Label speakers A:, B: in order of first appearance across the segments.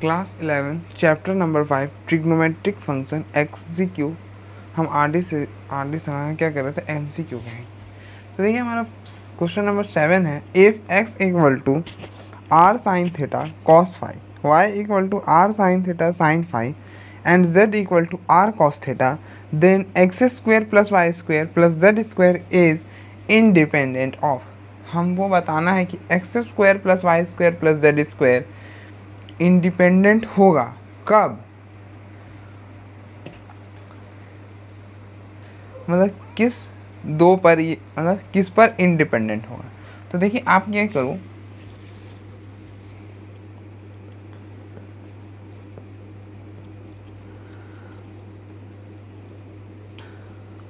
A: Class eleven, chapter number five, trigonometric function x जी क्यू। हम आर डी से आर डी समय क्या कर रहे थे? एम सी क्यू कहें तो देखिए, हमारा क्वेश्चन नंबर सेवन है if x equal to r sine theta cos phi y equal to r sine theta sine phi and z equal to r cos theta then x square plus y square plus z square is independent of हमको बताना है कि x square plus y square plus z square independent होगा। कब? मतलब किस दो पर ये मतलब किस पर इंडिपेंडेंट होगा? तो देखिए, आप क्या करो?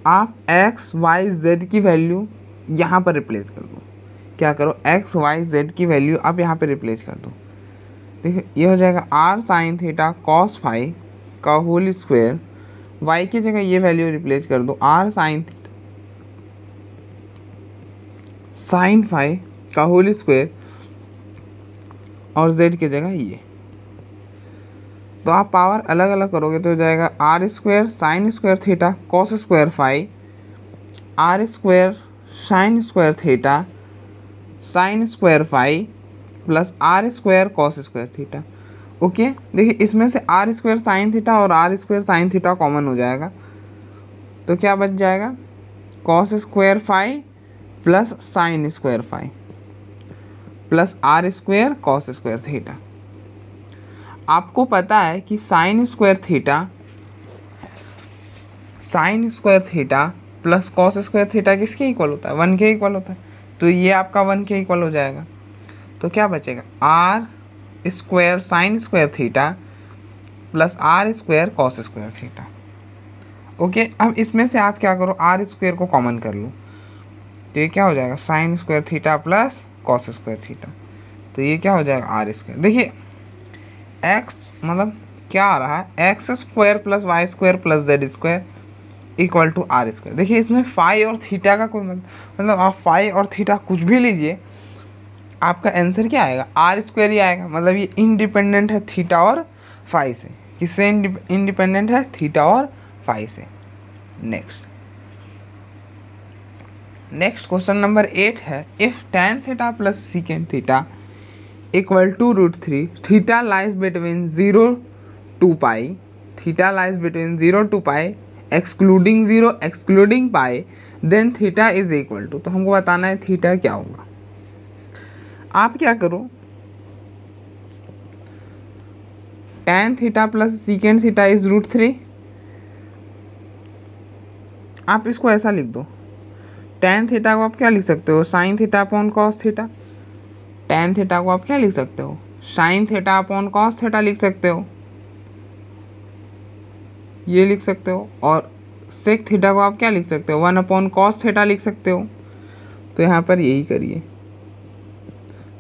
A: आप एक्स वाई जेड की वैल्यू यहाँ पर रिप्लेस कर दो। क्या करो? एक्स वाई जेड की वैल्यू आप यहाँ पर रिप्लेस कर दो। देखिए, ये हो जाएगा r sine theta cos phi का होल स्क्वायर वाई की जगह ये वैल्यू रिप्लेस कर दो आर साइन साइन फाइव का होल स्क्वायर और जेड की जगह ये. तो आप पावर अलग अलग करोगे तो हो जाएगा r square sine square theta cos square phi r square sine square theta sine square phi plus r square cos square theta. Okay? देखिए, इसमें से आर स्क्वायर साइन थीटा और r square sine theta common हो जाएगा। तो क्या बच जाएगा? Cos square phi plus sine square phi plus r square cos square theta. आपको पता है कि sine square theta, sine square theta plus cos square theta किसके इक्वल होता है? वन के इक्वल होता है। तो ये आपका वन के इक्वल हो जाएगा। तो क्या बचेगा? R square sine square theta plus r square cos square theta okay अब इसमें से आप क्या करो? आर स्क्वायर को कॉमन कर लो। तो ये क्या हो जाएगा? Sine square theta plus cos square theta तो ये क्या हो जाएगा? आर स्क्वायर देखिए एक्स मतलब क्या आ रहा है? X square plus y square plus z square equal to r square देखिए, इसमें फाइव और थीटा का कोई मतलब मतलब आप फाइव और थीटा कुछ भी लीजिए आपका आंसर क्या आएगा? आर स्क्वायर ही आएगा। मतलब ये इंडिपेंडेंट है थीटा और फाइव से। किससे इंडिपेंडेंट है? थीटा और फाइव से। Next next question number eight है। If tan theta plus secant theta equal to root three theta lies between zero to pi theta lies between zero to pi excluding zero excluding pi then theta is equal to तो हमको बताना है theta क्या होगा। आप क्या करो? Tan theta plus secant theta is root three आप इसको ऐसा लिख दो। टेन थीटा को आप क्या लिख सकते हो? Sine theta upon cos theta tan theta को आप क्या लिख सकते हो? Sine theta upon cos theta लिख सकते हो। ये लिख सकते हो और सेक थीटा को आप क्या लिख सकते हो? वन अपॉन कॉस थीटा लिख सकते हो। तो यहाँ पर यही करिए।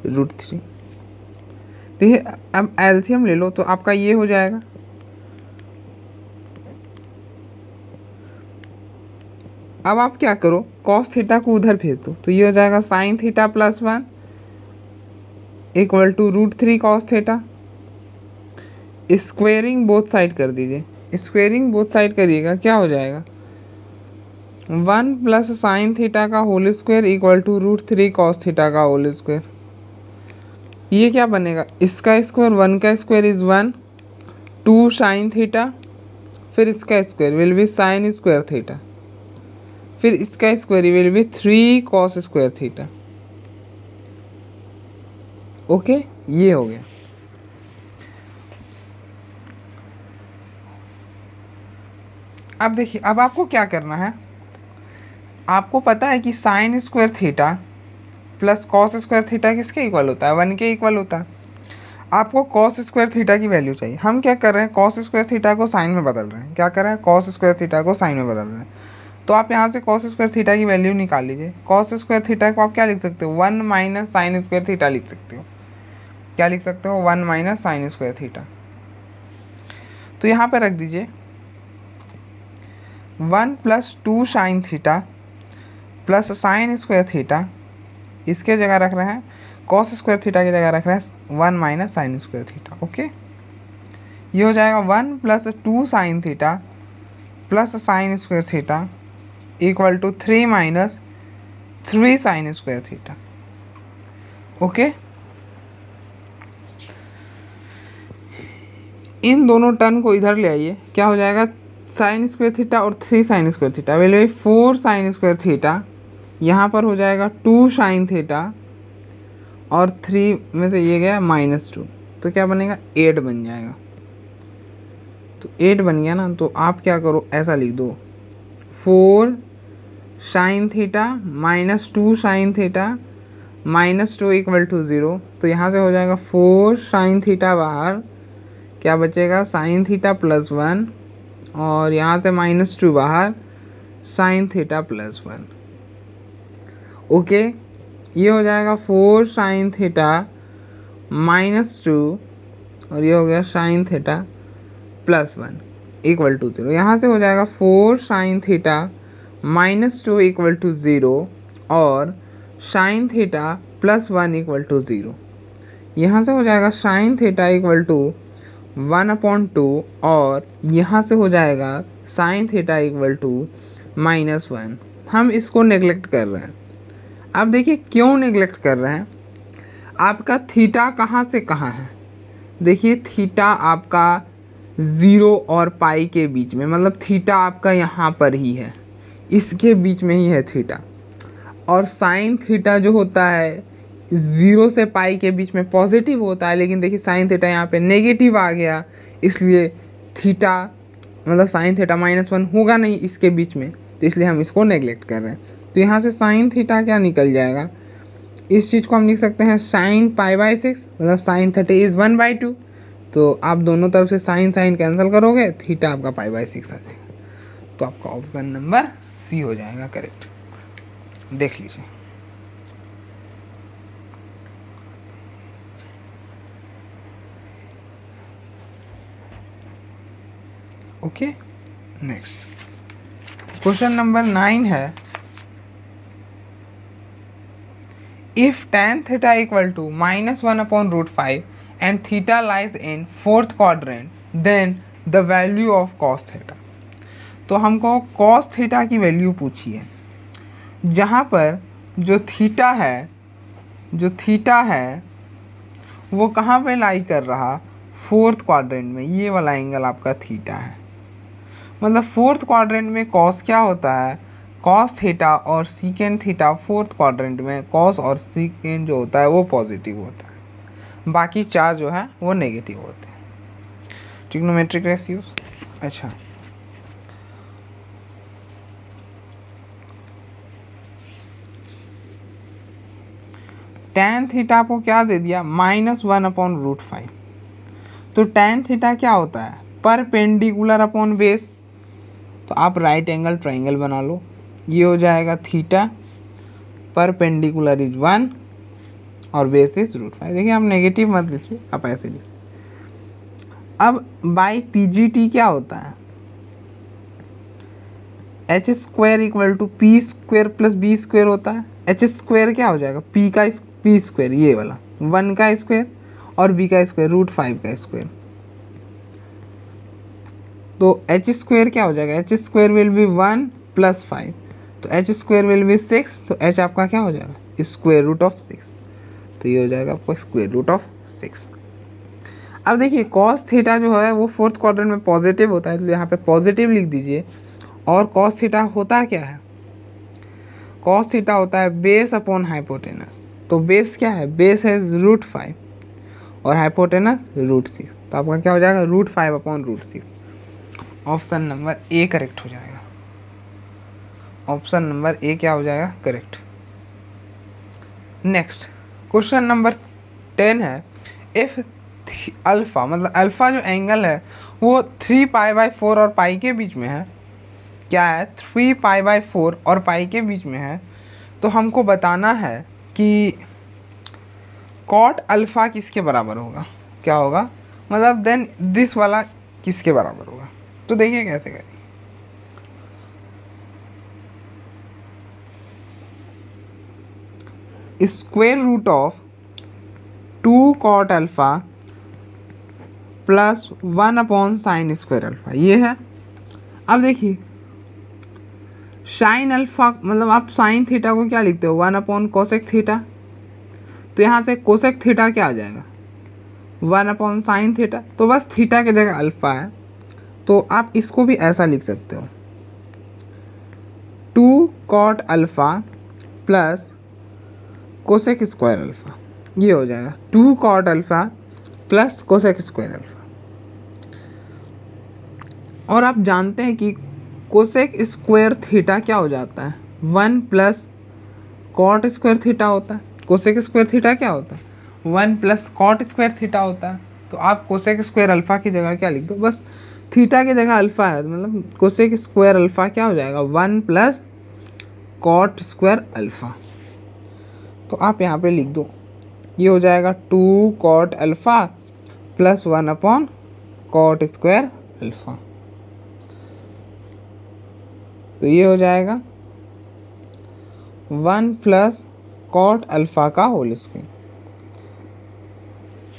A: रूट थ्री देखिए, अब एल्शियम ले लो तो आपका ये हो जाएगा। अब आप क्या करो कॉस थीटा को उधर भेज दो तो ये हो जाएगा sine theta plus one equal to root three cos theta squaring both side कर दीजिए। स्क्वेयरिंग बोथ साइड करिएगा, क्या हो जाएगा? वन प्लस साइन थीटा का whole square equal to root three cos theta का होल स्क्वायर ये क्या बनेगा? इसका स्क्वायर वन का square is one two sine theta फिर इसका square will be sine square theta फिर इसका square will be three cos square theta okay ये हो गया. अब देखिए, अब आपको क्या करना है? आपको पता है कि sine square theta plus cos square theta किसके इक्वल होता है? वन के इक्वल होता है। आपको कॉस स्क्वायर थीटा की वैल्यू चाहिए। हम क्या कर रहे हैं? कॉस स्क्वायर थीटा को साइन में बदल रहे हैं। क्या कर रहे हैं? कॉस स्क्वायर थीटा को साइन में बदल रहे हैं। तो आप यहाँ से कॉस स्क्वायर थीटा की वैल्यू निकाल लीजिए। कॉस स्क्वायर थीटा को आप क्या लिख सकते हो? One minus sine square theta लिख सकते हो। क्या लिख सकते हो? One minus sine square theta तो यहाँ पर रख दीजिए। One plus two sine theta plus sine square theta इसके जगह रख रहे हैं कॉस स्क्वायर थीटा की जगह रख रहे हैं one minus sine square theta okay ये हो जाएगा one plus two sine theta plus sine square theta equal to three minus three sine square theta okay इन दोनों टर्न को इधर ले आइए, क्या हो जाएगा? साइन स्क्वायर थीटा और three sine square theta value four sine square theta यहाँ पर हो जाएगा टू साइन थीटा और थ्री में से ये गया माइनस टू तो क्या बनेगा? एट बन जाएगा. तो एट बन गया ना तो आप क्या करो? ऐसा लिख दो. Four sine theta minus two sine theta minus two equal to zero तो यहाँ से हो जाएगा फोर साइन थीटा बाहर. क्या बचेगा? साइन थीटा प्लस वन और यहाँ से माइनस टू बाहर. Sine theta plus one okay, ये हो जाएगा four sine theta minus two, और ये हो गया sine theta plus one, equal to zero. यहाँ से हो जाएगा four sine theta minus two equal to zero, और sine theta plus one equal to zero. यहाँ से हो जाएगा sine theta equal to one upon two, और यहाँ से हो जाएगा sine theta equal two minus one. हम इसको नेग्लेक्ट कर रहे हैं। अब देखिए क्यों नेग्लेक्ट कर रहे हैं? आपका थीटा कहाँ से कहाँ है? देखिए थीटा आपका ज़ीरो और पाई के बीच में मतलब थीटा आपका यहाँ पर ही है। इसके बीच में ही है थीटा और साइन थीटा जो होता है ज़ीरो से पाई के बीच में पॉजिटिव होता है, लेकिन देखिए साइन थीटा यहाँ पे नेगेटिव आ गया। इसलिए थीटा मतलब साइन थीटा माइनस वन होगा नहीं इसके बीच में तो इसलिए हम इसको नेगलेक्ट कर रहे हैं। तो यहाँ से साइन थीटा क्या निकल जाएगा? इस चीज़ को हम लिख सकते हैं साइन पाई बाई सिक्स मतलब sine thirty is one by two तो आप दोनों तरफ़ से साइन साइन कैंसिल करोगे थीटा आपका पाई बाई सिक्स आ जाएगा। तो आपका ऑप्शन नंबर सी हो जाएगा करेक्ट देख लीजिए। Okay next question number nine है if tan theta equal to minus one upon root five and theta lies in fourth quadrant then the value of cos theta तो हमको cos theta की value पूछी है। जहाँ पर जो थीटा है, जो थीटा है, वो कहाँ पे लाई कर रहा? फोर्थ क्वाड्रेंट में। ये वाला एंगल आपका थीटा है। मतलब फोर्थ क्वाड्रेंट में कॉस क्या होता है? कॉस थीटा और सीकेंड थीटा फोर्थ क्वाड्रेंट में कॉस और सीकेंड जो होता है वो पॉजिटिव होता है। बाकी चार जो है वो नेगेटिव होते हैं। ट्रिग्नोमेट्रिक रेशियोज अच्छा। टेन थीटा को क्या दे दिया? Minus one upon root five तो टेन थीटा क्या होता है? पर पेंडिकुलर अपॉन बेस तो आप राइट एंगल ट्राइंगल बना लो। ये हो जाएगा थीटा पर पेंडिकुलर इज़ वन और बेस इज़ रूट फाइव। देखिए, आप नेगेटिव मत लिखिए, आप ऐसे लिखिए। अब बाई पी क्या होता है? H square equal to P square plus B square होता है। एच स्क्वायर क्या हो जाएगा? पी का पी स्क्वायर ये वाला। वन का स्क्वायर और बी का स्क्वायर रूट फाइव का स्क्वायर तो एच स्क्वेयर क्या हो जाएगा? H square will be one plus five तो H square will be six तो एच आपका क्या हो जाएगा? स्क्वेयर रूट ऑफ़ सिक्स तो ये हो जाएगा आपका स्क्वेयर रूट ऑफ़ सिक्स अब देखिए कॉस थीटा जो है, वो फोर्थ क्वार्टर में पॉजिटिव होता है तो यहाँ पे पॉजिटिव लिख दीजिए। और कॉस थीटा होता क्या है? कॉस थीटा होता है बेस अपॉन हाइपोटेनस तो बेस क्या है? बेस है रूट फाइव और हाइपोटेनस रूट सिक्स तो आपका क्या हो जाएगा? Root five upon root six option number A correct हो जाएगा। ऑप्शन नंबर ए क्या हो जाएगा? Correct. Next, question number ten है इफ़ अल्फ़ा मतलब अल्फ़ा जो एंगल है, वो थ्री पाई बाई फोर और पाई के बीच में है। क्या है? थ्री पाई बाई फोर और पाई के बीच में है। तो हमको बताना है कि कॉट अल्फ़ा किसके बराबर होगा? क्या होगा? मतलब देन दिस वाला किसके बराबर होगा? तो देखिए कैसे करें। Square root of two cot alpha plus one upon sine square alpha ये है। अब देखिए साइन अल्फ़ा मतलब आप साइन थीटा को क्या लिखते हो? वन अपॉन कोसेक थीटा तो यहाँ से कोसेक थीटा क्या आ जाएगा? वन अपॉन साइन थीटा तो बस थीटा की जगह अल्फ़ा है। तो आप इसको भी ऐसा लिख सकते हो। Two cot alpha plus cosec square alpha ये हो जाएगा। Two cot alpha plus cosec square alpha और आप जानते हैं कि कोसेक स्क्वायर थीटा क्या हो जाता है? One plus cot square theta होता है। कोसेक स्क्वायर थीटा क्या होता है? One plus cot square theta होता है। तो आप कोसेक स्क्वायर अल्फ़ा की जगह क्या लिख दो? बस थीटा की जगह अल्फ़ा है। मतलब कोसेक स्क्वायर अल्फ़ा क्या हो जाएगा? One plus cot square alpha तो आप यहाँ पे लिख दो। ये हो जाएगा two cot alpha plus one upon cot square alpha तो ये हो जाएगा वन प्लस कॉट अल्फ़ा का होल स्क्वायर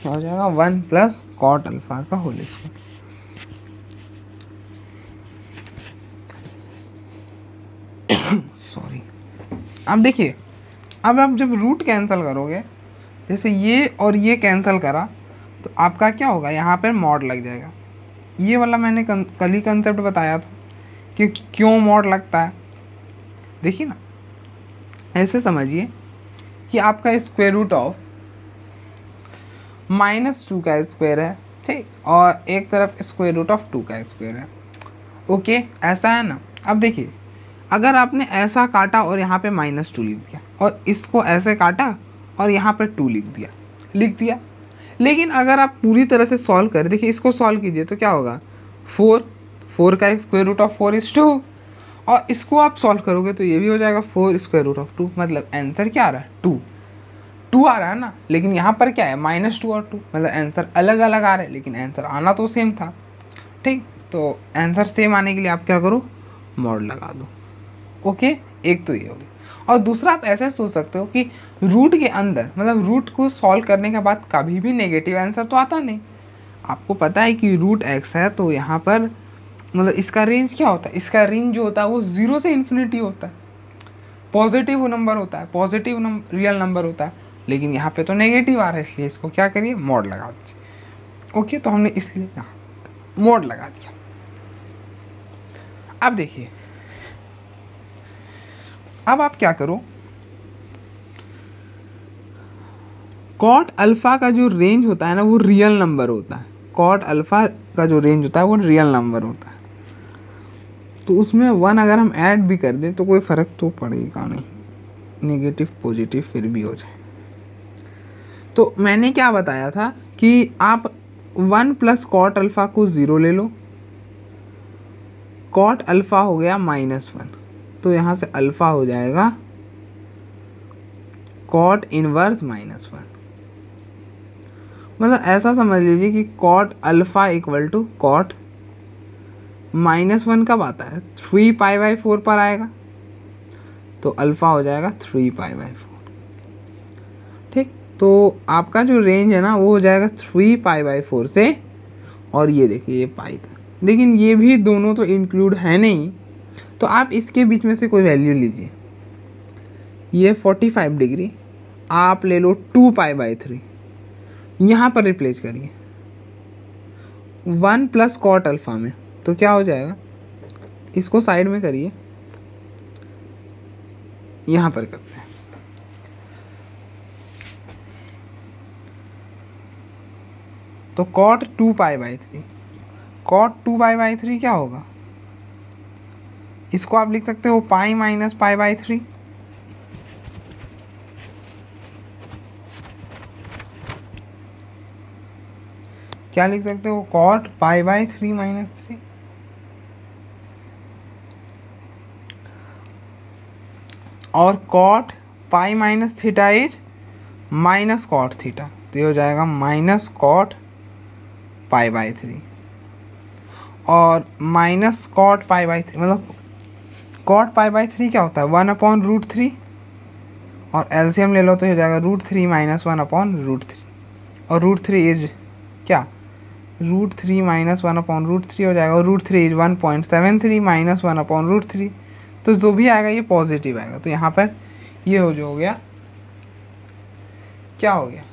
A: क्या हो जाएगा वन प्लस कॉट अल्फ़ा का होल स्क्वायर सॉरी अब देखिए अब आप जब रूट कैंसिल करोगे, जैसे ये और ये कैंसिल करा तो आपका क्या होगा? यहाँ पर मॉड लग जाएगा। ये वाला मैंने कल ही कंसेप्ट बताया था कि क्यों मॉड लगता है। देखिए ना, ऐसे समझिए कि आपका square root of minus two का स्क्वायर है, ठीक? और एक तरफ़ स्क्वायर रूट ऑफ़ टू का स्क्वायर है। ओके ऐसा है ना? अब देखिए अगर आपने ऐसा काटा और यहाँ पे माइनस टू लिख दिया, और इसको ऐसे काटा और यहाँ पे टू लिख दिया लिख दिया। लेकिन अगर आप पूरी तरह से सॉल्व करें, देखिए इसको सॉल्व कीजिए तो क्या होगा? फोर फोर का square root of four is two और इसको आप सॉल्व करोगे तो ये भी हो जाएगा four square root of two मतलब आंसर क्या आ रहा है? टू टू आ रहा है ना? लेकिन यहाँ पर क्या है? माइनस टू और टू मतलब आंसर अलग अलग आ रहा है, लेकिन आंसर आना तो सेम था। ठीक? तो आंसर सेम आने के लिए आप क्या करो? मॉड लगा दो। ओके? एक तो ये हो गया और दूसरा आप ऐसे सोच सकते हो कि रूट के अंदर मतलब रूट को सॉल्व करने के बाद कभी भी नेगेटिव आंसर तो आता नहीं। आपको पता है कि रूट एक्स है तो यहाँ पर मतलब इसका रेंज क्या होता है? इसका रेंज जो होता है वो ज़ीरो से इन्फिनिटी होता है। पॉजिटिव नंबर होता है पॉजिटिव नंबर रियल नंबर होता है। लेकिन यहाँ पे तो नेगेटिव आ रहा है, इसलिए इसको क्या करिए? मोड लगा दीजिए। ओके तो हमने इसलिए यहाँ मोड लगा दिया। अब देखिए अब आप क्या करो? कॉट अल्फ़ा का जो रेंज होता है ना, वो रियल नंबर होता है। कॉट अल्फ़ा का जो रेंज होता है, वो रियल नंबर होता है। तो उसमें वन अगर हम ऐड भी कर दें तो कोई फ़र्क तो पड़ेगा नहीं। नेगेटिव पॉजिटिव फिर भी हो जाए। तो मैंने क्या बताया था कि आप वन प्लस कॉट अल्फ़ा को ज़ीरो ले लो। कॉट अल्फ़ा हो गया माइनस वन तो यहाँ से अल्फ़ा हो जाएगा कॉट इनवर्स माइनस वन मतलब ऐसा समझ लीजिए कि cot alpha equal to cot minus one कब आता है? थ्री पाई बाई फोर पर आएगा। तो अल्फ़ा हो जाएगा थ्री पाई बाई फोर ठीक? तो आपका जो रेंज है ना, वो हो जाएगा थ्री पाई बाई फोर से, और ये देखिए, ये पाई तक लेकिन ये भी दोनों तो इंक्लूड है नहीं। तो आप इसके बीच में से कोई वैल्यू लीजिए। ये फोर्टी फाइव डिग्री आप ले लो टू पाई बाई थ्री यहाँ पर रिप्लेस करिए। वन प्लस कॉट अल्फ़ा में तो क्या हो जाएगा? इसको साइड में करिए। यहाँ पर करते हैं। तो cot two pi by three cot two pi by three क्या होगा? इसको आप लिख सकते हो pi minus pi by three. क्या लिख सकते हो? Cot pi by three minus three. और cot pi minus theta is minus cot theta. तो ये हो जाएगा minus cot pi by three. और minus cot pi by three मतलब कॉट पाई बाई थ्री क्या होता है? वन अपॉन रूट थ्री और एलसीएम ले लो तो हो जाएगा root three minus one upon root three और रूट थ्री इज़ क्या? Root three minus one upon root three हो जाएगा और root three is one point seven three minus one upon root three तो जो भी आएगा ये पॉजिटिव आएगा। तो यहाँ पर ये हो जो हो गया, क्या हो गया?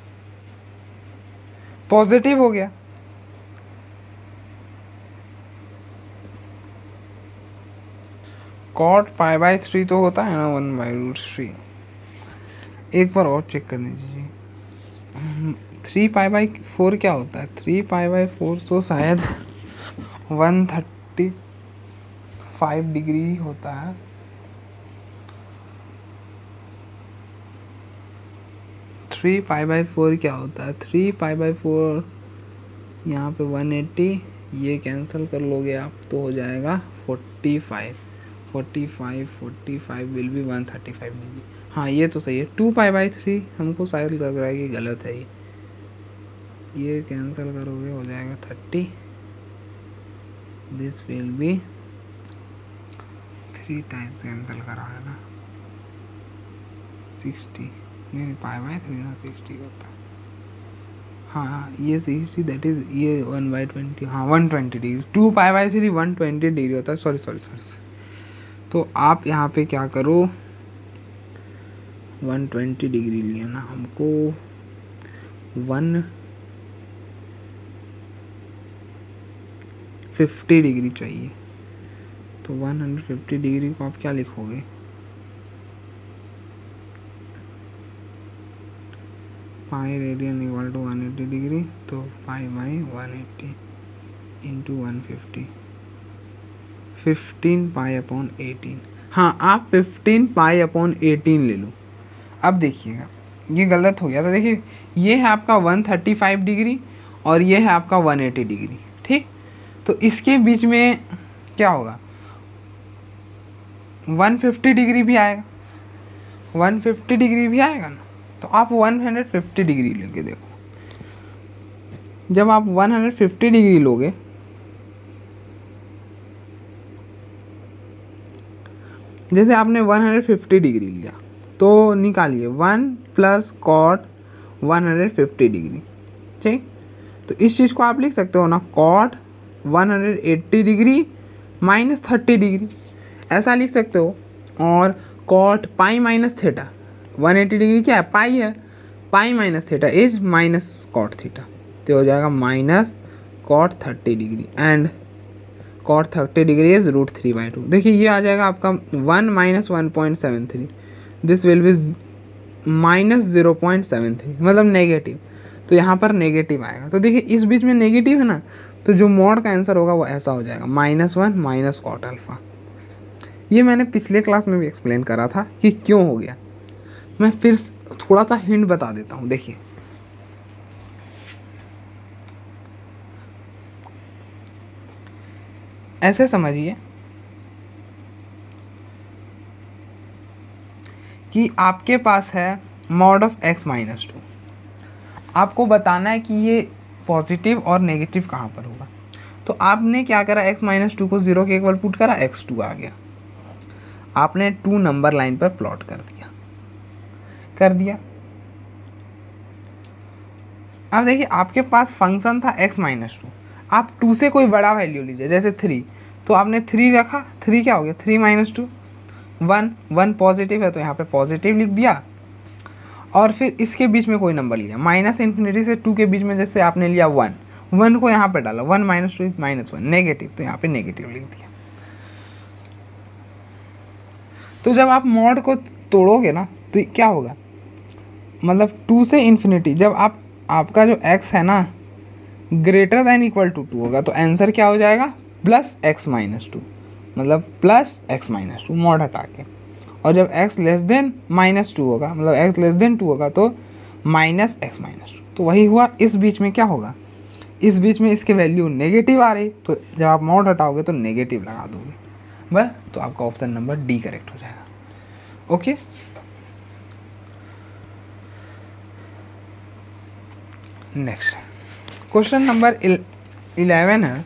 A: पॉजिटिव हो गया। कॉट पाई बाई थ्री तो होता है ना, वन बाई रूट थ्री। एक बार और चेक करने दीजिए। थ्री पाई बाई फोर क्या होता है? थ्री पाई बाई फोर तो शायद वन थर्टी फाइव डिग्री होता है। थ्री पाई बाई फोर क्या होता है? थ्री पाई बाई फोर यहाँ पे वन एट्टी, ये कैंसिल कर लोगे आप तो हो जाएगा forty five. Forty five forty five will be one thirty five will be हाँ ये तो सही है। टू पाई बाई थ्री हमको शायद लग रहा है कि गलत है ये। ये कैंसिल करोगे, हो जाएगा thirty this will be three times cancel करा है ना। सिक्सटी नहीं पाई बाई थ्री ना सिक्सटी होता है। हाँ ये सिक्सटी दैट इज़ ये वन बाई ट्वेंटी हाँ one twenty degree two pi by three one twenty degree होता है। सॉरी सॉरी सॉरी तो आप यहाँ पे क्या करो? वन ट्वेंटी डिग्री लिया ना हमको। वन फिफ्टी डिग्री चाहिए। तो वन हंड्रेड फिफ्टी डिग्री को आप क्या लिखोगे? Pi radian equal to one eighty degree तो pi by one eighty into one fifty. Fifteen pi upon eighteen हाँ आप फिफ्टीन पाई अपॉन एटीन ले लो। अब देखिएगा, ये गलत हो गया था। देखिए, ये है आपका वन थर्टी फाइव डिग्री और ये है आपका वन एटी डिग्री, ठीक? तो इसके बीच में क्या होगा? वन फिफ्टी डिग्री भी आएगा। वन फिफ्टी डिग्री भी आएगा ना? तो आप 150 डिग्री लेके देखो। जब आप 150 डिग्री लोगे जैसे आपने 150 डिग्री लिया तो निकालिए वन प्लस कॉट 150 डिग्री ठीक? तो इस चीज़ को आप लिख सकते हो ना cot 180 degree minus thirty degree ऐसा लिख सकते हो। और cot pi minus theta one eighty degree क्या है? पाई है। Pi minus theta is minus cot theta तो हो जाएगा minus cot thirty degree and cot thirty degree is root three by two देखिए, ये आ जाएगा आपका one minus one point seven three this will be minus zero point seven three मतलब negative तो यहाँ पर नेगेटिव आएगा। तो देखिए, इस बीच में नेगेटिव है ना तो जो मोड का आंसर होगा वो ऐसा हो जाएगा। Minus one minus cot alpha ये मैंने पिछले क्लास में भी एक्सप्लेन करा था कि क्यों हो गया। मैं फिर थोड़ा सा हिंट बता देता हूँ। देखिए ऐसे समझिए कि आपके पास है mod of X minus two आपको बताना है कि ये पॉजिटिव और नेगेटिव कहाँ पर होगा। तो आपने क्या करा एक्स माइनस टू को ज़ीरो के इक्वल पुट करा एक्स टू आ गया। आपने टू नंबर लाइन पर प्लॉट कर दिया। कर दिया। अब देखिए, आपके पास फ़ंक्शन था एक्स माइनस टू आप टू से कोई बड़ा वैल्यू लीजिए, जैसे थ्री तो आपने थ्री रखा थ्री क्या हो गया? Three minus two one one positive है तो यहाँ पे पॉजिटिव लिख दिया। और फिर इसके बीच में कोई नंबर लिया माइनस इन्फिनिटी से टू के बीच में जैसे आपने लिया वन वन को यहाँ पे डाला one minus two minus one negative तो यहाँ पे नेगेटिव लिख दिया। तो जब आप मॉड को तोड़ोगे ना तो क्या होगा? मतलब टू से इन्फिनिटी जब आप, आपका जो एक्स है ना greater than equal to two होगा तो आंसर क्या हो जाएगा? प्लस एक्स माइनस टू मतलब plus X minus two mod हटा के। और जब X less than minus two होगा मतलब एक्स लेस देन टू होगा तो माइनस एक्स माइनस टू तो वही हुआ, इस बीच में क्या होगा? इस बीच में इसके वैल्यू नेगेटिव आ रही तो जब आप मॉड हटाओगे तो नेगेटिव लगा दोगे। बस तो आपका ऑप्शन नंबर डी करेक्ट हो जाएगा। Okay next question number eleven है।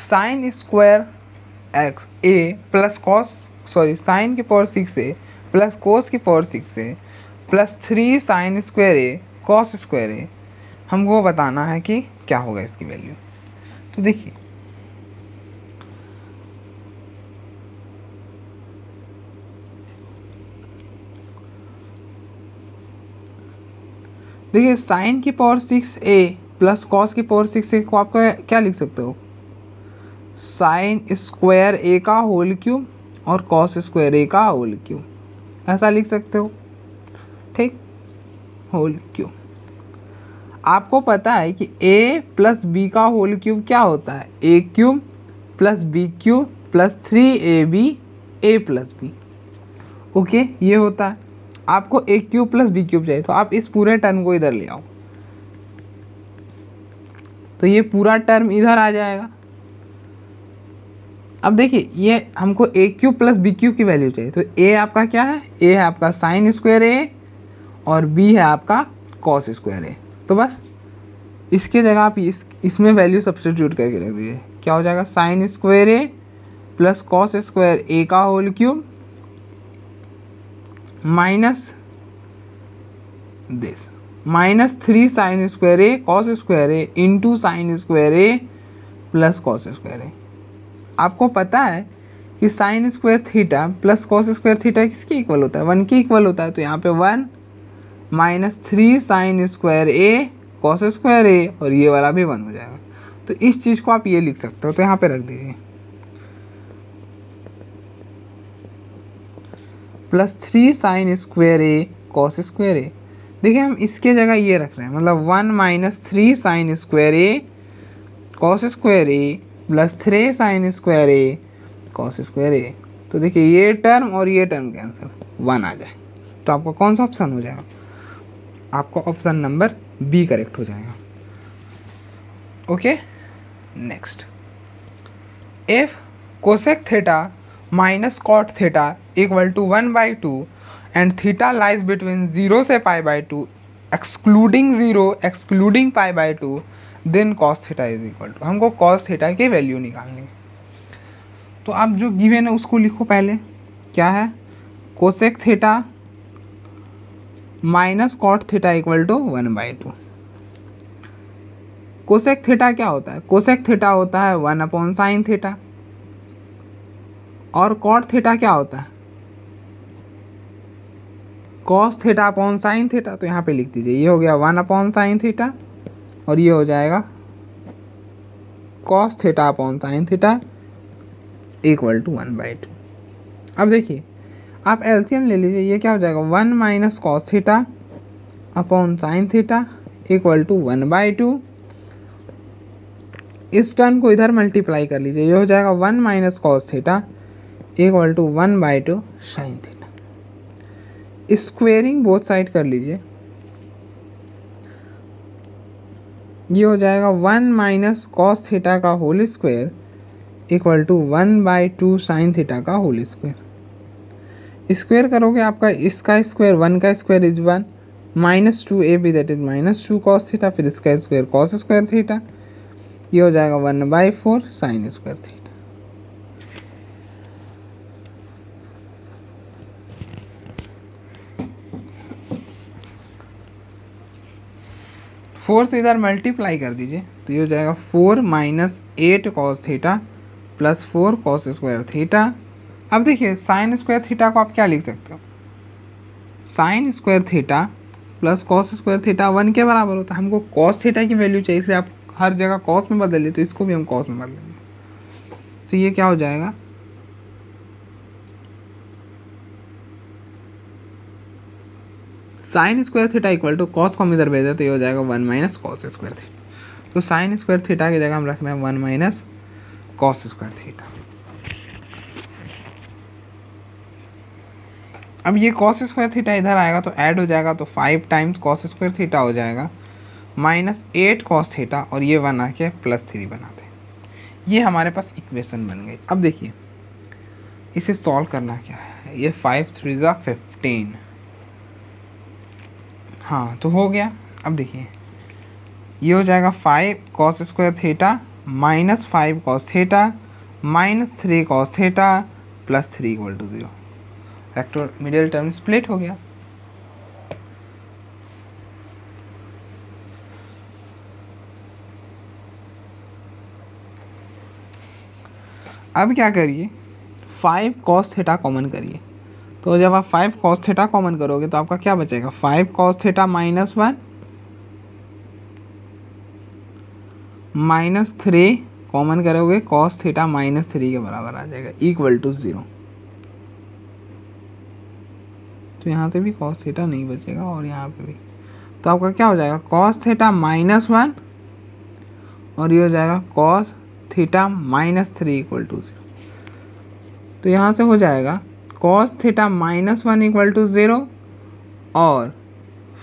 A: Sine square X A plus cos sorry sine की power six A plus cos की power six A plus three sine square A cos square A हमको बताना है कि क्या होगा इसकी वैल्यू तो देखिए देखिए साइन की power six A plus cos की पावर सिक्स ए को आप क्या लिख सकते हो? साइन स्क्वायर ए का होल क्यूब और कॉस स्क्वायर ए का होल क्यूब ऐसा लिख सकते हो? ठीक होल क्यूब आपको पता है कि ए प्लस बी का होल क्यूब क्या होता है? A cube plus B cube plus three A B A plus B okay ये होता है। आपको A cube plus B cube चाहिए तो आप इस पूरे टर्म को इधर ले आओ। तो ये पूरा टर्म इधर आ जाएगा। अब देखिए, ये हमको A cube plus B cube की वैल्यू चाहिए तो ए आपका क्या है? ए है आपका साइन स्क्वायर ए, और बी है आपका कॉस स्क्वायर ए। तो बस, इसके जगह आप इस, इसमें वैल्यू सब्सटीट्यूट करके रख दीजिए। क्या हो जाएगा? Sine square A plus cos square A का whole cube minus this minus three sine square A cos square A into sine square A plus cos square A आपको पता है कि sine square theta plus cos square theta किसके equal होता है? One के equal होता है तो यहाँ पे one minus three sine square A cos square A और ये वाला भी वन हो जाएगा। तो इस चीज़ को आप ये लिख सकते हो तो यहाँ पे रख दीजिए। Plus three sine square A cos square A. देखिए, हम इसके जगह ये रख रहे हैं मतलब one minus three sine square A cos square A, plus three sine square A cos square A. तो देखिए, ये टर्म और ये टर्म के आंसर वन आ जाए। तो आपका कौन सा ऑप्शन हो जाएगा? आपका ऑप्शन नंबर बी करेक्ट हो जाएगा। Okay next if cosec theta minus cot theta equal to one by two and theta lies between zero से pi by two excluding zero excluding pi by two then cos theta is equal to हमको cos theta की value निकालनी है। तो आप जो given है उसको लिखो पहले, क्या है? Cosec theta minus cot theta equal to one by two cosec theta क्या होता है? कोसेक थीटा होता है वन अपॉन साइन थीटा और कॉट थीटा क्या होता है? Cos theta upon sine theta तो यहाँ पे लिख दीजिए। ये हो गया वन अपॉन साइन थीटा और ये हो जाएगा cos theta upon sine theta equal to one by two अब देखिए, आप एलसीएम ले लीजिए, ये क्या हो जाएगा? One minus cos theta upon sine theta equal to one by two इस टर्म को इधर मल्टीप्लाई कर लीजिए, ये हो जाएगा one minus cos theta equal to one by two sine theta squaring both side कर लीजिए। ये हो जाएगा वन माइनस कॉस थीटा का whole square equal to one by two sine theta का होल स्क्वायर स्क्वायर करोगे आपका इसका स्क्वायर वन का square is one minus two a b that is minus two cos theta फिर इसका square cos square theta ये हो जाएगा one by four sine square theta four से इधर मल्टीप्लाई कर दीजिए तो ये हो जाएगा four minus eight cos theta plus four cos square theta अब देखिए साइन स्क्वायर थीटा को आप क्या लिख सकते हो? Sine square theta plus cos square theta one के बराबर होता है। हमको कॉस थीटा की वैल्यू चाहिए, इसलिए आप हर जगह कॉस में बदल तो इसको भी हम कॉस में बदलेंगे। तो ये क्या हो जाएगा? Sine square theta equal to cos को हम इधर भेजे तो ये हो जाएगा one minus cos square theta तो साइन स्क्वायर थीटा की जगह हम रख रहे हैं one minus cos square theta अब ये कॉस स्क्वायर थीटा इधर आएगा तो ऐड हो जाएगा तो five times cos square theta हो जाएगा। माइनस एट कॉस थीटा और ये वन आके प्लस थ्री बनाते हैं। ये हमारे पास इक्वेशन बन गई। अब देखिए, इसे सॉल्व करना क्या है? ये फाइव थ्री ज़ा फिफ्टीन हाँ तो हो गया। अब देखिए। ये हो जाएगा five cos square theta minus five cos theta minus three cos theta plus three equal to zero factor middle term split हो गया। अब क्या करिए? फाइव कॉस थीटा कॉमन करिए। तो जब आप फाइव कॉस थीटा कॉमन करोगे तो आपका क्या बचेगा? Five cos theta minus one minus three common करोगे कॉस थीटा माइनस थ्री के बराबर आ जाएगा इक्वल टू ज़ीरो तो यहाँ से भी कॉस थीटा नहीं बचेगा और यहाँ पे भी। तो आपका क्या हो जाएगा? कॉस थीटा माइनस वन और ये हो जाएगा cos theta minus three equal to zero तो यहाँ से हो जाएगा cos theta minus one equal to zero और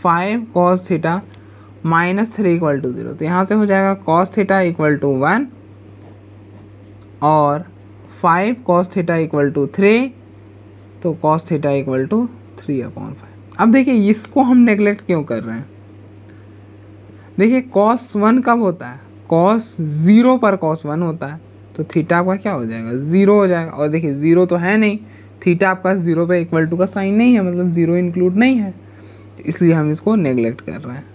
A: five cos theta minus three equal to zero तो यहाँ से हो जाएगा cos theta equal to one और five cos theta equal to three तो cos theta equal to three upon five अब देखिए इसको हम नेगलेक्ट क्यों कर रहे हैं? देखिए कॉस वन कब होता है? कॉस ज़ीरो पर कॉस वन होता है तो थीटा आपका क्या हो जाएगा? ज़ीरो हो जाएगा। और देखिए ज़ीरो तो है नहीं। थीटा आपका ज़ीरो पे इक्वल टू का साइन नहीं है मतलब ज़ीरो इंक्लूड नहीं है, इसलिए हम इसको नेगलेक्ट कर रहे हैं।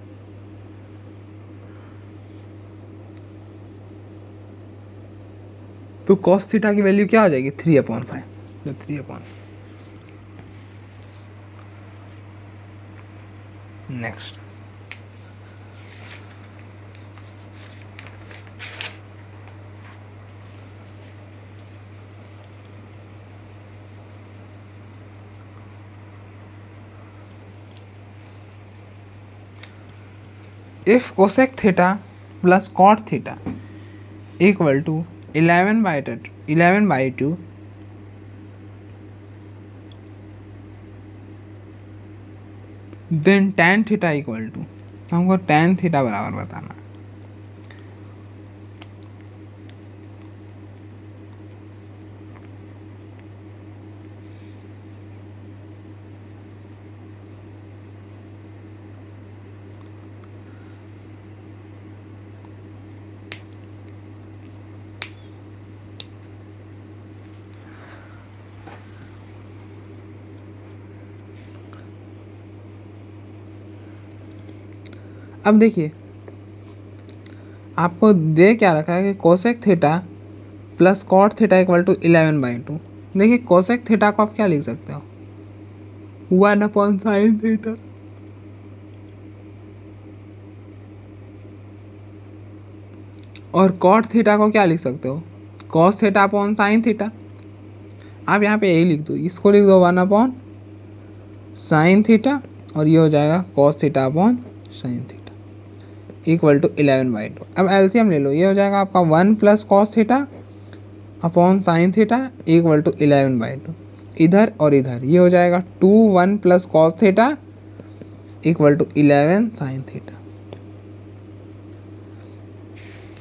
A: तो कॉस थीटा की वैल्यू क्या हो जाएगी? Three upon five three upon next if cosec theta plus cot theta equal to eleven by two eleven by two then tan theta equal to हमको टेन थीटा बराबर बताना अब देखिए, आपको दे क्या रखा है कि cosec theta plus cot theta equal to eleven by two देखिए कोसेक थीटा को आप क्या लिख सकते हो? वन अपॉन साइन थीटा और कॉट थीटा को क्या लिख सकते हो? Cos theta upon sine theta आप यहाँ पे यही लिख दो, इसको लिख दो वन अपॉन साइन थीटा और ये हो जाएगा cos theta upon sine theta equal to eleven by two अब एलसीएम ले लो, ये हो जाएगा आपका one plus cos theta upon sine theta equal to eleven by two इधर और इधर, ये हो जाएगा two one plus cos theta equal to eleven sine theta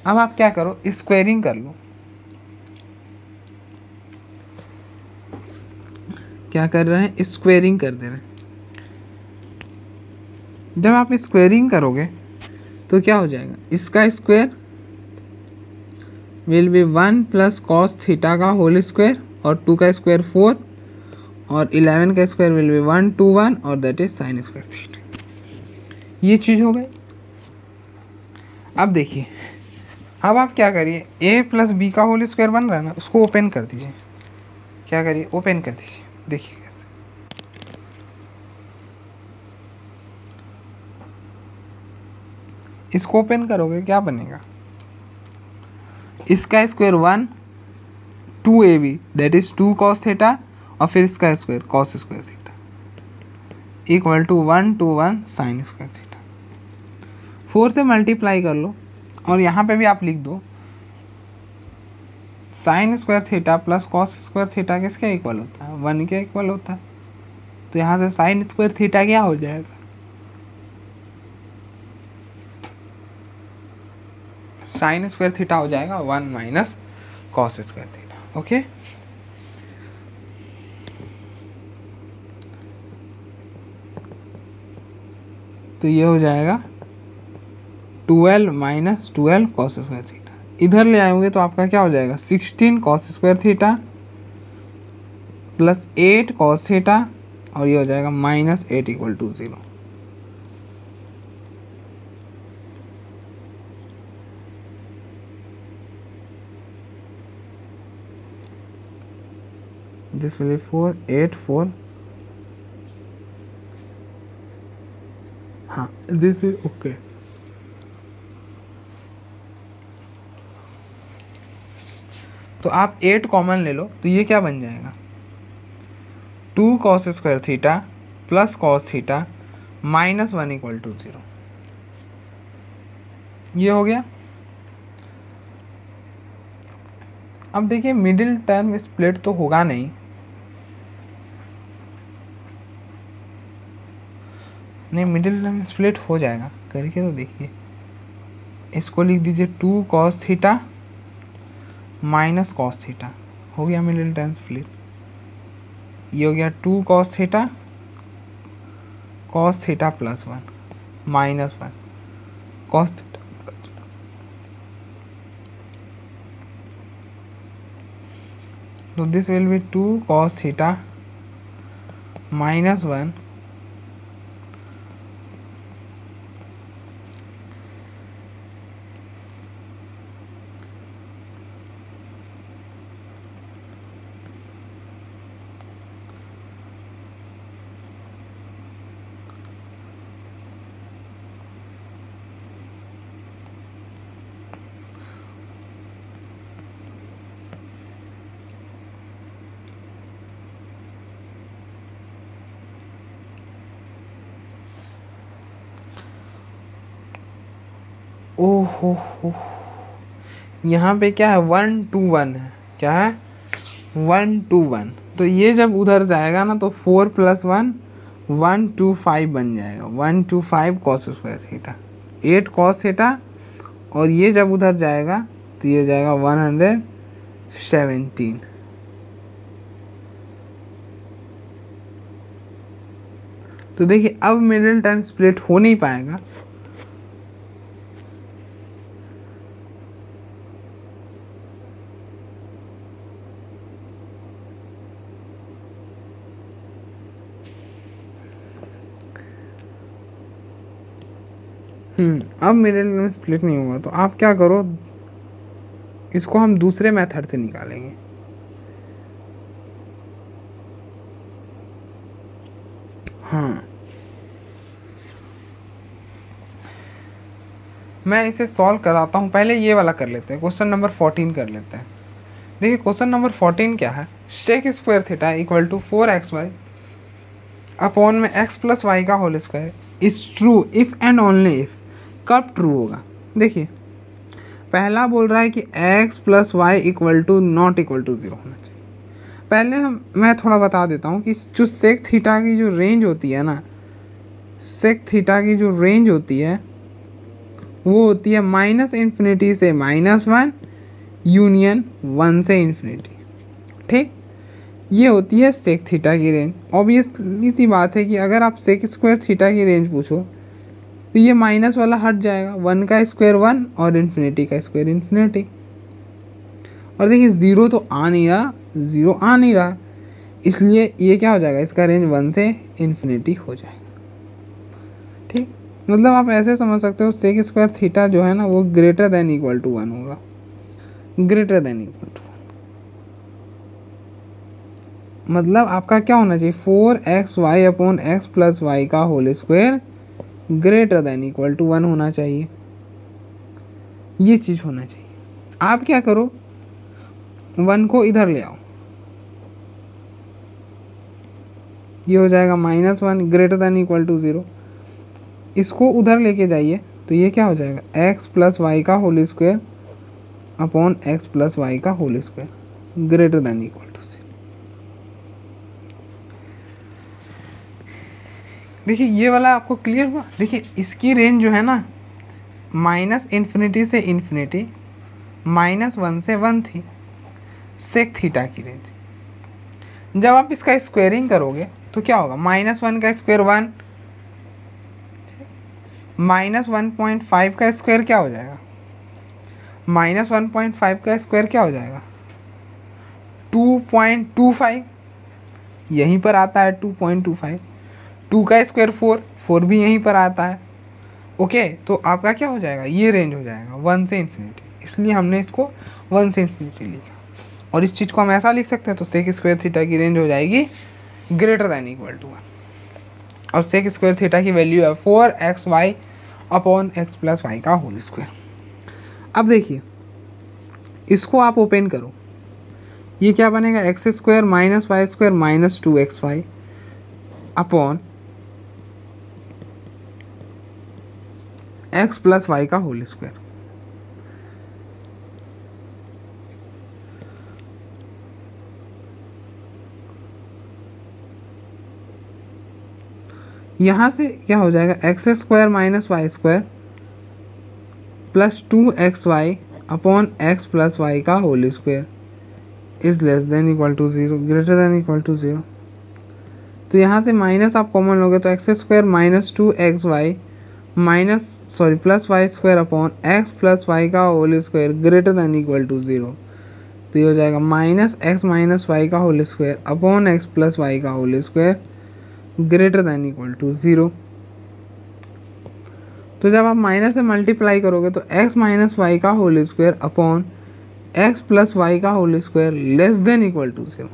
A: अब आप क्या करो स्क्वेयरिंग कर लो। क्या कर रहे हैं? स्क्वेयरिंग कर दे रहे हैं। जब आप स्क्वेयरिंग करोगे तो क्या हो जाएगा? इसका square will be one plus cos theta का होल स्क्वायर और टू का स्क्वायर फोर और इलेवन का square will be one two one और that is sine square theta ये चीज़ हो गई। अब देखिए, अब आप क्या करिए? ए प्लस बी का होल स्क्वायर बन रहा है ना, उसको ओपन कर दीजिए। क्या करिए? ओपन कर दीजिए। देखिए। इसको ओपन करोगे, क्या बनेगा? इसका square one two a b that is two cos theta और फिर इसका square cos square theta equal to one two one sine square theta four से मल्टीप्लाई कर लो और यहाँ पे भी आप लिख दो sine square theta plus cos square theta किसके इक्वल होता है? वन के इक्वल होता है। तो यहाँ से साइन स्क्वायर थीटा क्या हो जाएगा? साइन स्क्वायर थीटा हो जाएगा one minus cos square theta okay तो ये हो जाएगा twelve minus twelve cos square theta इधर ले आएँगे तो आपका क्या हो जाएगा? Sixteen cos square theta plus eight cos theta और ये हो जाएगा minus eight equal to zero this will be four eight four हाँ दिस इज़ ओके तो आप एट कॉमन ले लो तो ये क्या बन जाएगा? Two cos square theta plus cos theta minus one equal to zero ये हो गया। अब देखिए मिडिल टर्म स्प्लिट तो होगा नहीं। नहीं मिडिल टर्म स्प्लिट हो जाएगा। करके तो देखिए। इसको लिख दीजिए two cos theta minus cos theta हो गया मिडिल टर्म स्प्लिट ये हो गया two cos theta cos theta plus one minus one cos theta this this will be 2 cos theta minus 1 ओहो हो। यहाँ पे क्या है? वन टू वन है। क्या है? वन टू वन तो ये जब उधर जाएगा ना तो four plus one one two five बन जाएगा। One two five cos square theta eight cos theta और ये जब उधर जाएगा तो ये जाएगा वन हंड्रेड सेवेंटीन तो देखिए, अब मिडिल टर्म स्प्लिट हो नहीं पाएगा। हम्म अब मिडिल में स्प्लिट नहीं होगा तो आप क्या करो? इसको हम दूसरे मेथड से निकालेंगे। हाँ। मैं इसे सॉल्व कराता हूँ, पहले ये वाला कर लेते हैं क्वेश्चन नंबर फोर्टीन कर लेते हैं। देखिए क्वेश्चन नंबर फोर्टीन क्या है? Sec square theta equal to four x y upon में एक्स प्लस वाई का whole square is true if and only if कब ट्रू होगा? देखिए, पहला बोल रहा है कि x plus y equal to not equal to zero होना चाहिए। पहले हम, मैं थोड़ा बता देता हूँ कि जो सेक थीटा की जो रेंज होती है ना सेक थीटा की जो रेंज होती है, वो होती है माइनस इन्फिनिटी से माइनस वन यूनियन वन से इन्फिनिटी ठीक? ये होती है सेक थीटा की रेंज ऑब्वियसली सी बात है कि अगर आप सेक स्क्वायर थीटा की रेंज पूछो तो ये माइनस वाला हट जाएगा। वन का स्क्वायर वन और इन्फिनिटी का स्क्वायर इन्फिनिटी। और देखिए, ज़ीरो तो आ नहीं रहा, ज़ीरो आ नहीं रहा। इसलिए ये क्या हो जाएगा? इसका रेंज वन से इन्फिनिटी हो जाएगा। ठीक? मतलब आप ऐसे समझ सकते हो सेक स्क्वायर थीटा जो है ना, वो greater than equal to one होगा। Greater than equal to one मतलब आपका क्या होना चाहिए? Four x y upon x plus y का whole square greater than equal to one होना चाहिए। ये चीज़ होना चाहिए। आप क्या करो? वन को इधर ले आओ। ये हो जाएगा minus one greater than equal to zero इसको उधर लेके जाइए तो ये क्या हो जाएगा? एक्स प्लस वाई का whole square upon x plus y का whole square greater than equal देखिए, ये वाला आपको क्लियर हुआ? देखिए, इसकी रेंज जो है ना माइनस इन्फिनिटी से इन्फिनिटी माइनस वन से वन थी सेक थीटा की रेंज जब आप इसका स्क्वेयरिंग करोगे तो क्या होगा? माइनस वन का square one minus one point five का स्क्वायर क्या हो जाएगा? माइनस वन पॉइंट फाइव का स्क्वायर क्या हो जाएगा? टू पॉइंट टू फाइव यहीं पर आता है two point two five two का स्क्वायर फोर फोर भी यहीं पर आता है। ओके तो आपका क्या हो जाएगा? ये रेंज हो जाएगा वन से इन्फिनिटी इसलिए हमने इसको वन से इन्फिनिटी लिखा। और इस चीज़ को हम ऐसा लिख सकते हैं तो सेक स्क्वायर थीटा की रेंज हो जाएगी greater than equal to one और सेक स्क्वायर थीटा की वैल्यू है four x y upon x plus y का होल स्क्वायर अब देखिए, इसको आप ओपन करो। ये क्या बनेगा? X square minus y square minus two x y upon x plus y का होल स्क्वायर। यहाँ से क्या हो जाएगा? X square minus y square plus two x y upon x plus y का whole square is less than equal to zero, greater than equal to zero. तो यहाँ से माइनस आप कॉमन लोगे तो x square minus two x y minus sorry plus y square upon x plus y का whole square greater than equal to zero तो ये हो जाएगा माइनस एक्स माइनस वाई का whole square upon x plus y का whole square greater than equal to zero तो जब आप माइनस से मल्टीप्लाई करोगे तो एक्स माइनस वाई का whole square upon x plus y का whole square less than equal to zero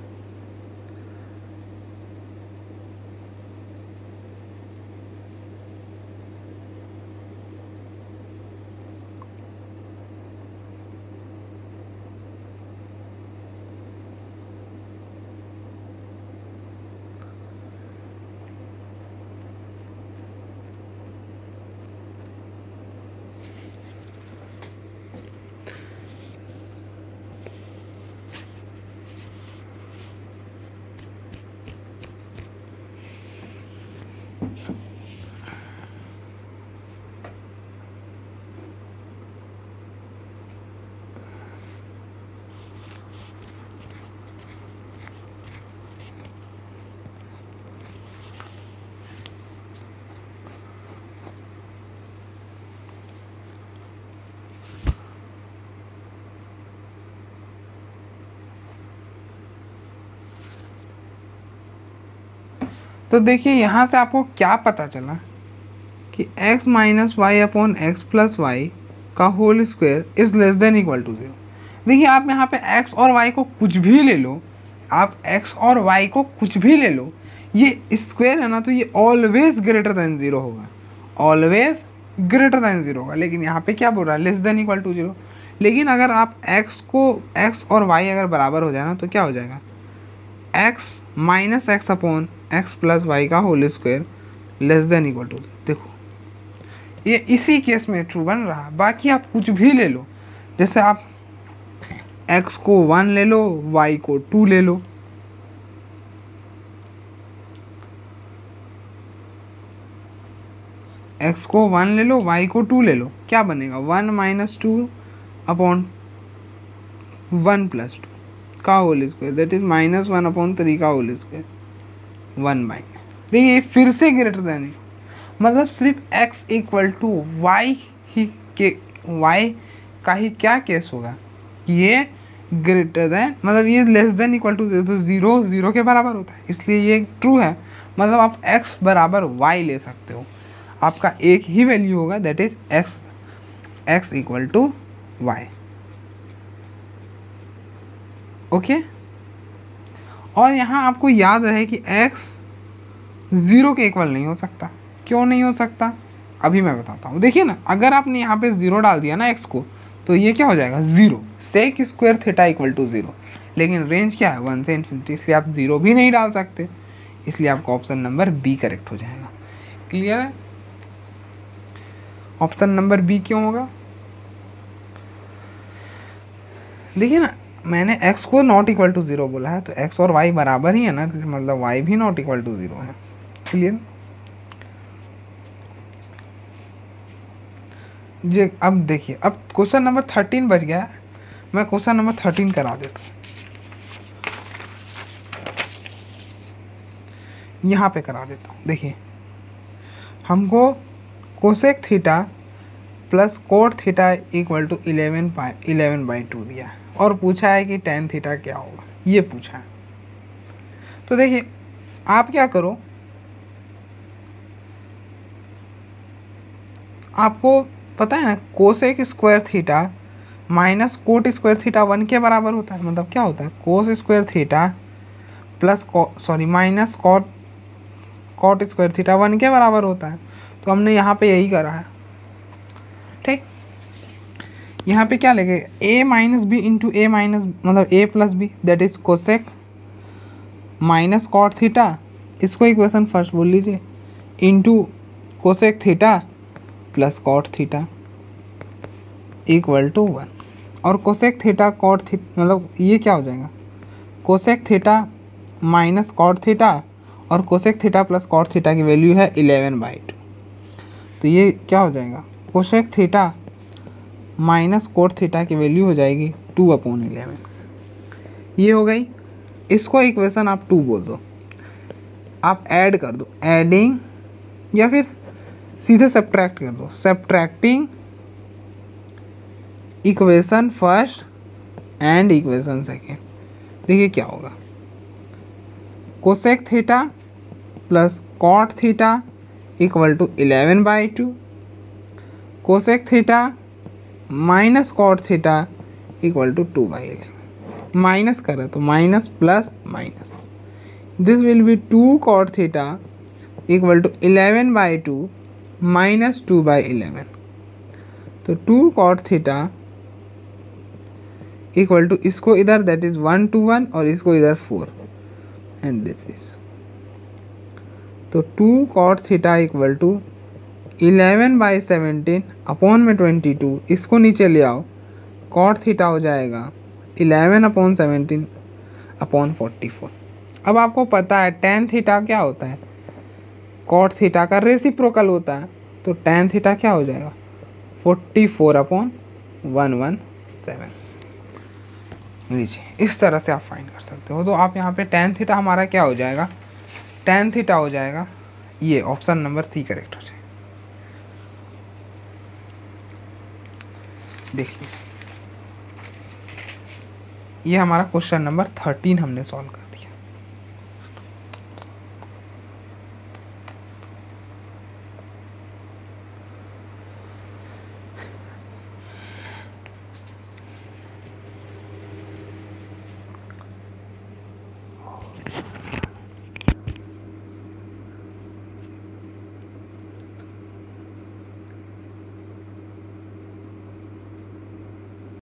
A: तो देखिए, यहाँ से आपको क्या पता चला कि x minus y upon x plus y का whole square is less than equal to zero देखिए, आप यहाँ पे x और y को कुछ भी ले लो, आप x और y को कुछ भी ले लो, ये स्क्वायर है ना तो ये ऑलवेज ग्रेटर देन ज़ीरो होगा। ऑलवेज ग्रेटर देन ज़ीरो होगा। लेकिन यहाँ पे क्या बोल रहा है? Less than equal to zero लेकिन अगर आप x को, x और y अगर बराबर हो जाए ना तो क्या हो जाएगा? x minus x upon x plus y का whole square less than equal to देखो। ये इसी केस में ट्रू बन रहा। बाकी आप कुछ भी ले लो। जैसे आप x को वन ले लो, y को टू ले लो। x को वन ले लो, y को टू ले लो। क्या बनेगा? One minus two upon one plus two का whole square that is minus one upon three का होल स्क्वायर वन बाई देखिए फिर से ग्रेटर देन मतलब सिर्फ़ एक्स इक्वल टू वाई ही के वाई का ही क्या केस होगा? कि ये ग्रेटर देन मतलब ये लेस देन इक्वल टू तो ज़ीरो ज़ीरो के बराबर होता है। इसलिए ये ट्रू है। मतलब आप x बराबर y ले सकते हो। आपका एक ही वैल्यू होगा that is x x equal to y okay और यहाँ आपको याद रहे कि x ज़ीरो के इक्वल नहीं हो सकता। क्यों नहीं हो सकता? अभी मैं बताता हूँ। देखिए ना, अगर आपने यहाँ पे ज़ीरो डाल दिया ना x को तो ये क्या हो जाएगा? Zero sec square theta equal to zero लेकिन रेंज क्या है? वन से इन्फिनिटी इसलिए आप ज़ीरो भी नहीं डाल सकते। इसलिए आपका ऑप्शन नंबर बी करेक्ट हो जाएगा। क्लियर है? ऑप्शन नंबर बी क्यों होगा? देखिए ना मैंने x को नॉट इक्वल टू ज़ीरो बोला है तो x और y बराबर ही है ना मतलब y भी नॉट इक्वल टू ज़ीरो है। क्लियर जी, अब देखिए, अब क्वेश्चन नंबर थर्टीन बच गया मैं क्वेश्चन नंबर थर्टीन करा देता हूँ। यहाँ पे करा देता हूँ, देखिए। हमको cosec theta plus cot theta equal to eleven by eleven by two दिया है। और पूछा है कि टेन थीटा क्या होगा? ये पूछा है। तो देखिए, आप क्या करो? आपको पता है ना cosec square theta minus cot square theta one के बराबर होता है। मतलब क्या होता है? Cos square theta plus sorry minus cot cot square theta one के बराबर होता है। तो हमने यहाँ पे यही करा है। ठीक? यहाँ पे क्या लेंगे A minus B into A minus मतलब A plus B that is cosec minus cot theta इसको इक्वेशन फ़र्स्ट बोल लीजिए. Into cosec theta plus cot theta equal to one और कोसेक थीटा कॉट थी मतलब ये क्या हो जाएगा? Cosec theta minus cot theta और cosec theta plus cot theta की वैल्यू है इलेवन बाई टू तो ये क्या हो जाएगा? Cosec theta minus cot theta की वैल्यू हो जाएगी टू अपॉन इलेवन। ये हो गई। इसको इक्वेशन आप टू बोल दो। आप ऐड कर दो। एडिंग या फिर सीधे सब्ट्रैक्ट कर दो। Subtracting equation first and equation second. देखिए क्या होगा। Cosec theta plus cot theta equal to eleven by two cosec theta minus cot theta equal to two by eleven minus करें तो minus plus minus this will be two cot theta equal to eleven by two minus two by eleven तो two cot theta equal to इसको इधर that is one two one और इसको इधर four and this is तो two cot theta equal to eleven by seventeen upon में twenty two, इसको नीचे ले आओ। कॉट थीटा हो जाएगा। Eleven upon seventeen upon forty four. अब आपको पता है टेन थीटा क्या होता है? कॉट थीटा का रेसिप्रोकल होता है तो टेन थीटा क्या हो जाएगा? Forty four upon one one seven. लीजिए, इस तरह से आप फाइंड कर सकते हो। तो आप यहाँ पे टेन थीटा हमारा क्या हो जाएगा? टेन थीटा हो जाएगा। ये ऑप्शन नंबर थ्री करेक्ट हो जाएगा। देख लीजिए। ये हमारा क्वेश्चन नंबर थर्टीन हमने सॉल्व कर।